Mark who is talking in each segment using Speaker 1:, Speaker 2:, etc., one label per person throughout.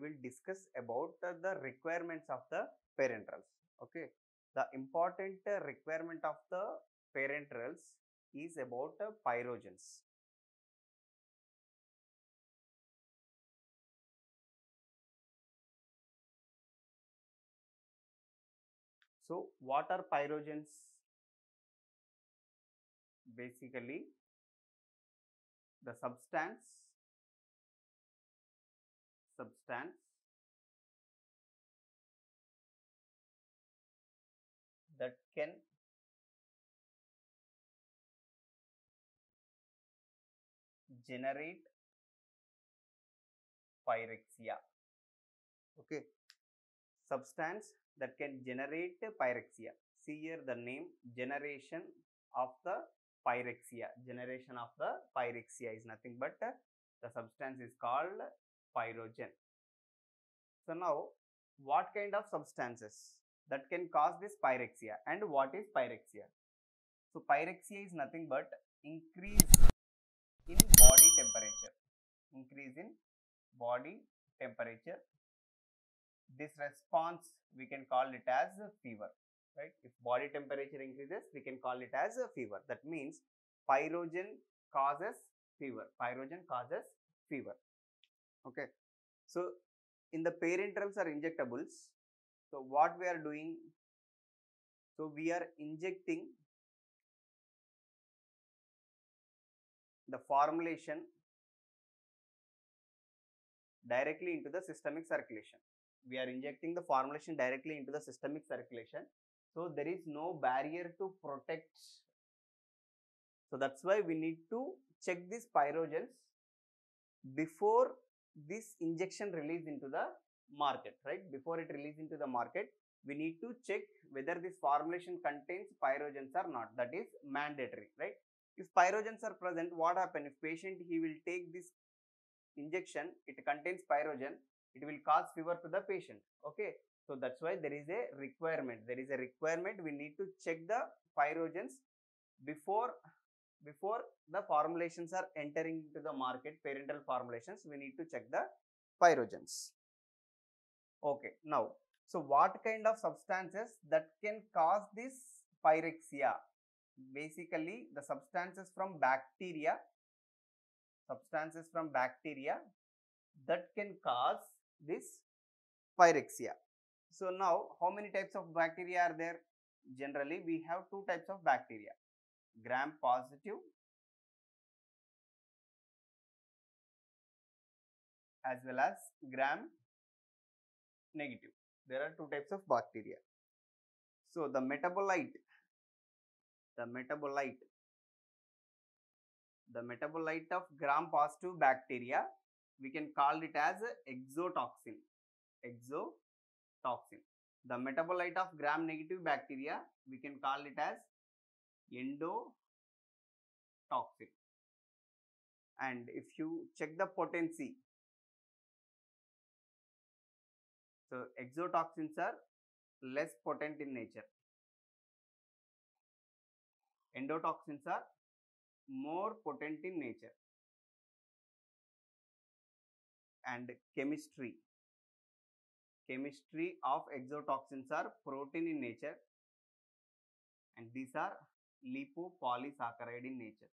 Speaker 1: will discuss about uh, the requirements of the parenterals. Okay, the important uh, requirement of the parenterals is about uh, pyrogens. So, what are pyrogens? Basically, the substance substance. That can generate pyrexia. Okay. Substance that can generate pyrexia. See here the name generation of the pyrexia. Generation of the pyrexia is nothing but the substance is called pyrogen so now what kind of substances that can cause this pyrexia and what is pyrexia? So pyrexia is nothing but increase in body temperature. Increase in body temperature. This response we can call it as a fever right? If body temperature increases we can call it as a fever. That means pyrogen causes fever. Pyrogen causes fever okay. So in the parenterals are injectables. So what we are doing? So we are injecting the formulation directly into the systemic circulation. We are injecting the formulation directly into the systemic circulation. So there is no barrier to protect. So that's why we need to check these pyrogens before this injection release into the market right? Before it release into the market we need to check whether this formulation contains pyrogens or not. That is mandatory right? If pyrogens are present what happen? If patient he will take this injection it contains pyrogen it will cause fever to the patient okay? So that's why there is a requirement. There is a requirement we need to check the pyrogens before before the formulations are entering into the market parenteral formulations we need to check the pyrogens. Okay now so what kind of substances that can cause this pyrexia? Basically the substances from bacteria substances from bacteria that can cause this pyrexia. So now how many types of bacteria are there? Generally we have two types of bacteria gram positive as well as gram negative. There are two types of bacteria. So the metabolite the metabolite the metabolite of gram positive bacteria we can call it as exotoxin exotoxin. The metabolite of gram negative bacteria we can call it as endotoxin and if you check the potency so exotoxins are less potent in nature. Endotoxins are more potent in nature. And chemistry chemistry of exotoxins are protein in nature. And these are lipopolysaccharide in nature.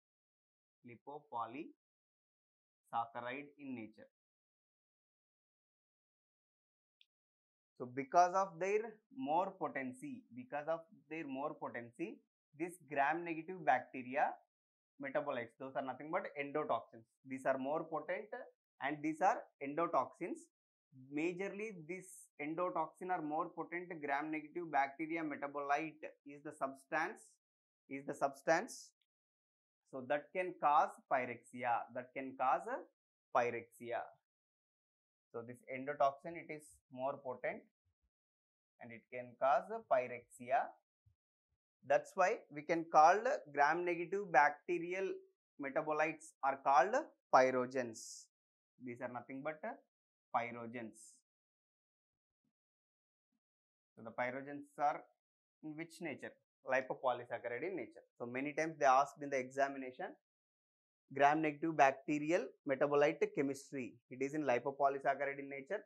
Speaker 1: Lipopolysaccharide in nature. So because of their more potency because of their more potency this gram negative bacteria metabolites. Those are nothing but endotoxins. These are more potent and these are endotoxins. Majorly this endotoxin or more potent gram negative bacteria metabolite is the substance is the substance. So that can cause pyrexia that can cause a pyrexia. So this endotoxin it is more potent and it can cause a pyrexia. That's why we can call the gram negative bacterial metabolites are called pyrogens. These are nothing but pyrogens. So the pyrogens are in which nature lipopolysaccharide in nature. So many times they asked in the examination gram negative bacterial metabolite chemistry. It is in lipopolysaccharide in nature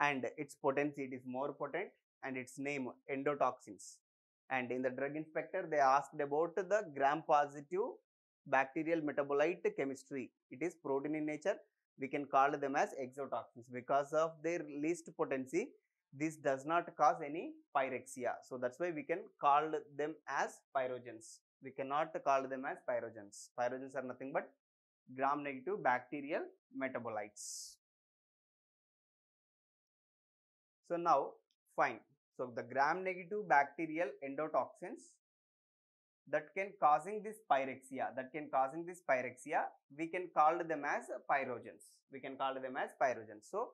Speaker 1: and its potency it is more potent and its name endotoxins. And in the drug inspector they asked about the gram positive bacterial metabolite chemistry. It is protein in nature. We can call them as exotoxins because of their least potency this does not cause any pyrexia. So that's why we can call them as pyrogens. We cannot call them as pyrogens. Pyrogens are nothing but gram negative bacterial metabolites. So now fine. So the gram negative bacterial endotoxins that can causing this pyrexia that can causing this pyrexia we can call them as pyrogens. We can call them as pyrogens. So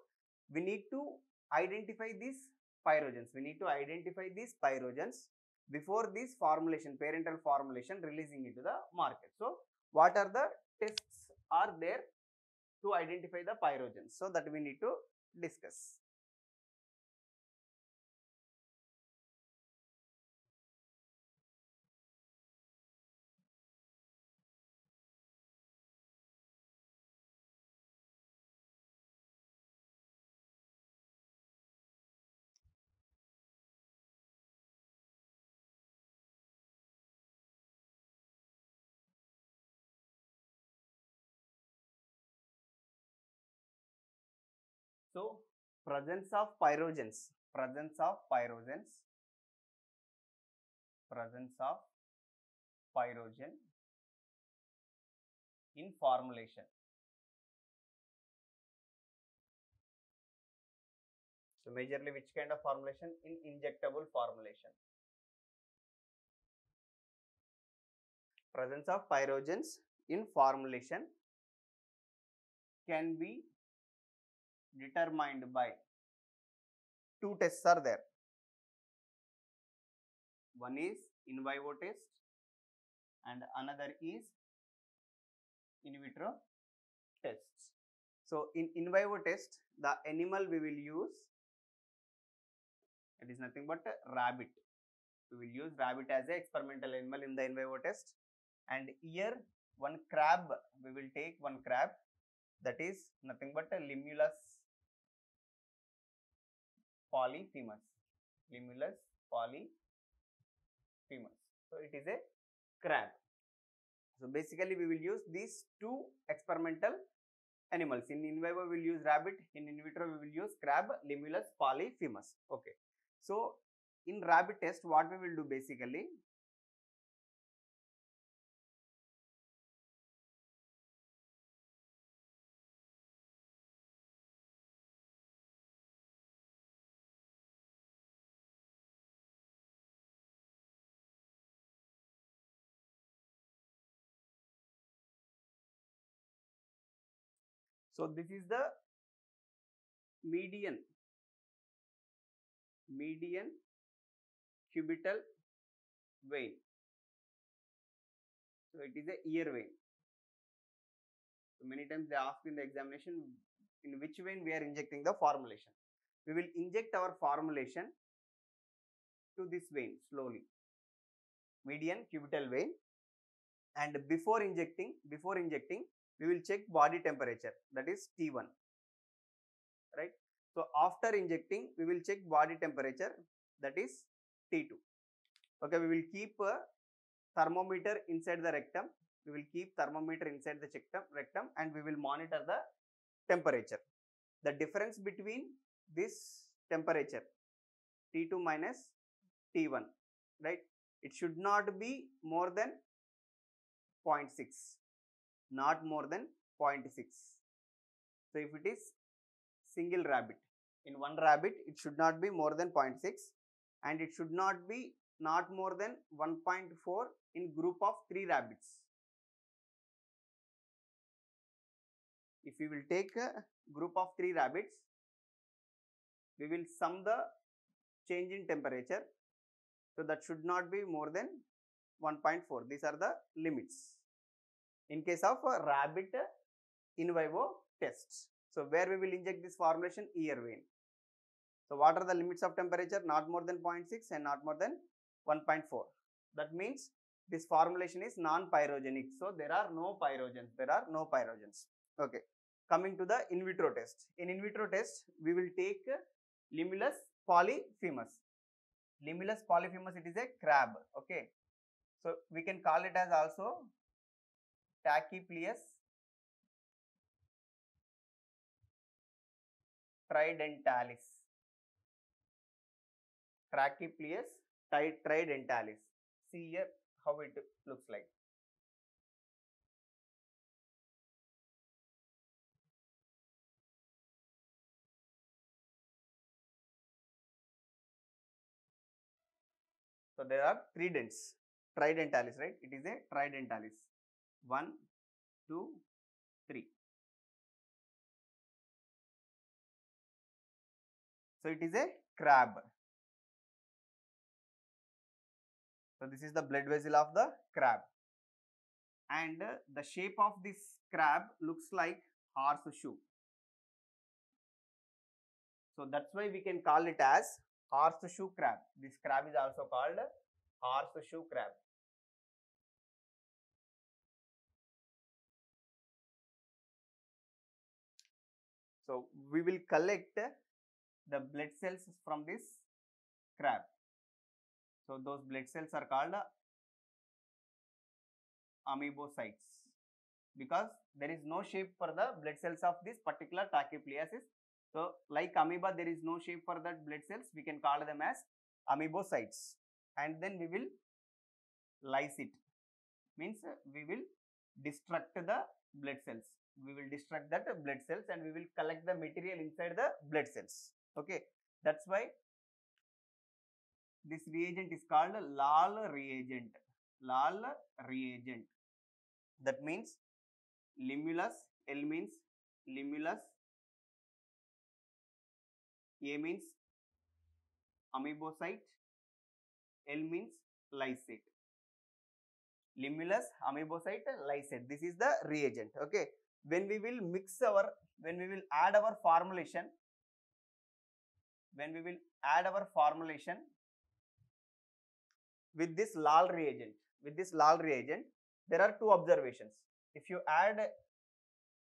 Speaker 1: we need to identify these pyrogens. We need to identify these pyrogens before this formulation parenteral formulation releasing into the market. So what are the tests are there to identify the pyrogens? So that we need to discuss So, presence of pyrogens, presence of pyrogens, presence of pyrogen in formulation. So, majorly which kind of formulation? In injectable formulation. Presence of pyrogens in formulation can be determined by two tests are there. One is in vivo test and another is in vitro tests. So in in vivo test, the animal we will use it is nothing but a rabbit. We will use rabbit as a experimental animal in the in vivo test and here one crab we will take one crab that is nothing but a limulus polyphemus limulus polyphemus so it is a crab. So basically we will use these two experimental animals. In in vivo we will use rabbit. In in vitro we will use crab limulus polyphemus. Okay. So in rabbit test what we will do basically So this is the median median cubital vein. So it is a ear vein. So many times they ask in the examination in which vein we are injecting the formulation. We will inject our formulation to this vein slowly. Median cubital vein and before injecting before injecting we will check body temperature that is T1 right. So after injecting we will check body temperature that is T2 okay we will keep a thermometer inside the rectum we will keep thermometer inside the rectum, and we will monitor the temperature. The difference between this temperature T2 minus T1 right? It should not be more than 0.6 not more than 0.6 so if it is single rabbit in one rabbit it should not be more than 0.6 and it should not be not more than 1.4 in group of 3 rabbits. If we will take a group of 3 rabbits we will sum the change in temperature. So that should not be more than 1.4 these are the limits in case of rabbit in vivo tests. So where we will inject this formulation ear vein. So what are the limits of temperature? Not more than 0.6 and not more than 1.4. That means this formulation is non-pyrogenic. So there are no pyrogens. There are no pyrogens. Okay. Coming to the in vitro test. In in vitro test, we will take Limulus polyphemus. Limulus polyphemus, it is a crab. Okay. So we can call it as also Tachypleus tridentalis. Tachypleus tridentalis. See here how it looks like. So there are three dents, tridentalis, right? It is a tridentalis. One, two, three. So it is a crab. So this is the blood vessel of the crab. And uh, the shape of this crab looks like horseshoe. So that's why we can call it as horseshoe crab. This crab is also called horseshoe crab. We will collect the blood cells from this crab. So those blood cells are called amoebocytes because there is no shape for the blood cells of this particular tachypleasis. So like amoeba there is no shape for that blood cells we can call them as amoebocytes and then we will lyse it means we will destruct the blood cells we will destruct that blood cells and we will collect the material inside the blood cells. Okay? That's why this reagent is called lal reagent. Lal reagent. That means limulus l means limulus a means amoebocyte l means lysate. Limulus amoebocyte lysate. This is the reagent. Okay when we will mix our when we will add our formulation when we will add our formulation with this lal reagent with this lal reagent there are two observations. If you add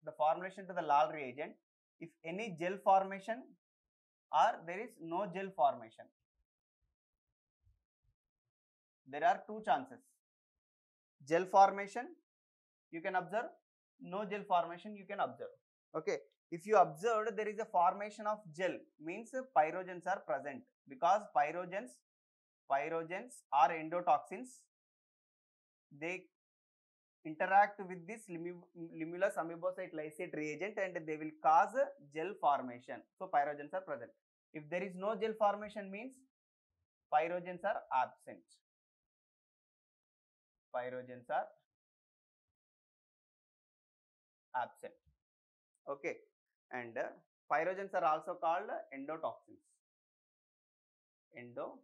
Speaker 1: the formulation to the lal reagent if any gel formation or there is no gel formation there are two chances. Gel formation you can observe no gel formation you can observe. Okay? If you observed there is a formation of gel means pyrogens are present. Because pyrogens pyrogens are endotoxins. They interact with this limu- limulus amoebocyte lysate reagent and they will cause gel formation. So pyrogens are present. If there is no gel formation means pyrogens are absent. Pyrogens are absent. Okay. And uh, pyrogens are also called endotoxins. Endotoxins.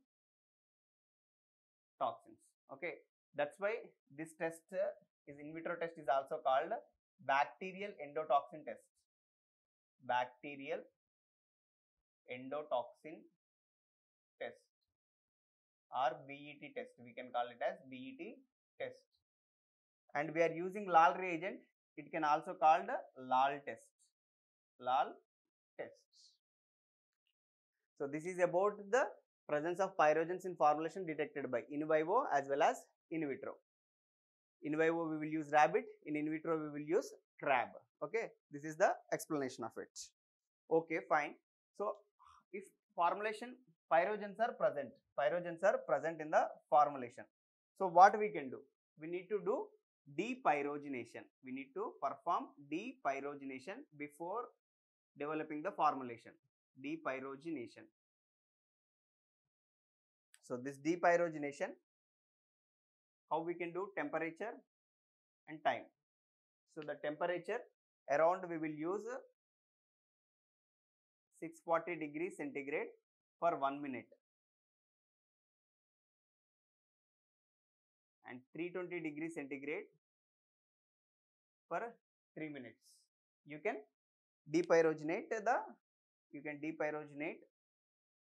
Speaker 1: Okay. That's why this test uh, is in vitro test is also called bacterial endotoxin test. Bacterial endotoxin test. Or BET test. We can call it as BET test. And we are using lal reagent it can also called lal test lal test so this is about the presence of pyrogens in formulation detected by in vivo as well as in vitro. In vivo we will use rabbit. In in vitro we will use crab. Okay? This is the explanation of it. Okay fine. So if formulation pyrogens are present. Pyrogens are present in the formulation. So what we can do? We need to do depyrogenation. We need to perform depyrogenation before developing the formulation. Depyrogenation. So this depyrogenation how we can do? Temperature and time. So the temperature around we will use 640 degrees centigrade for 1 minute. And 320 degrees centigrade for 3 minutes. You can depyrogenate the you can depyrogenate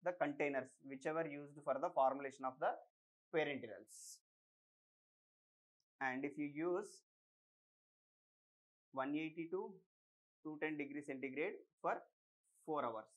Speaker 1: the containers whichever used for the formulation of the parenterals. And if you use 180 to 210 degree centigrade for 4 hours